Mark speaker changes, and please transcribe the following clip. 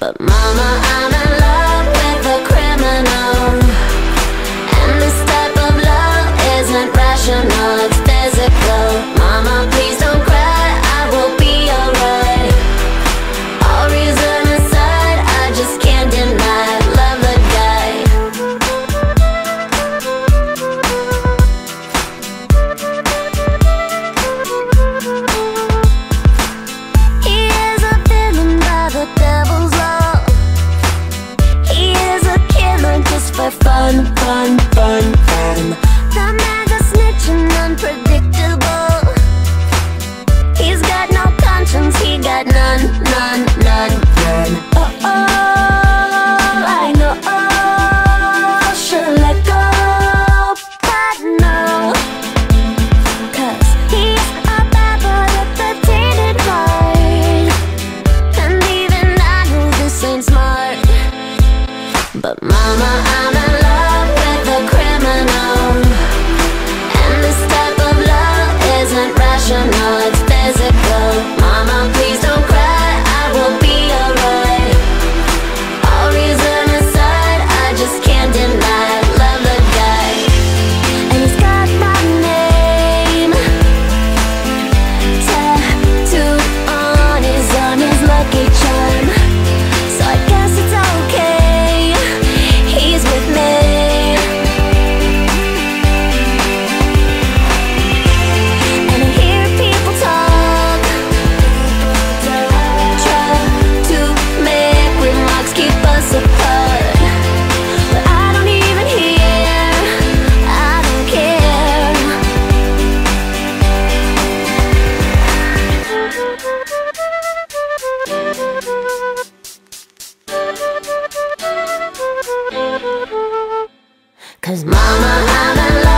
Speaker 1: But mama, I'm fun, fun, fun. Cause mama, I'm in love.